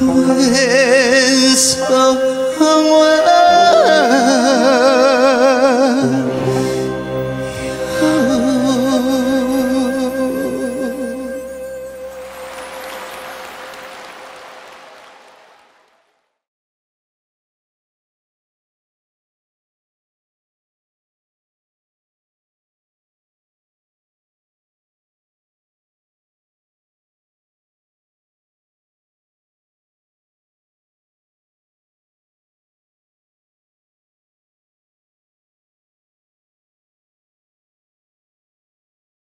when oh, someone oh, oh.